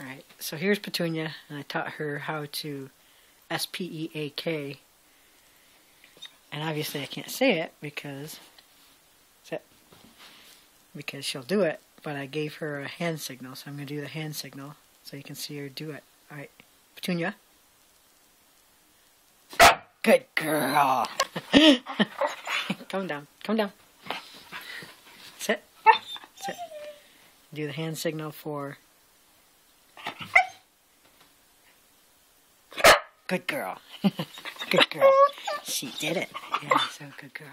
Alright, so here's Petunia, and I taught her how to S P E A K. And obviously I can't say it because because she'll do it, but I gave her a hand signal, so I'm going to do the hand signal so you can see her do it. Alright, Petunia. Good girl. come down, come down. Sit, sit. Do the hand signal for Good girl. good girl. She did it. Yeah, so good girl.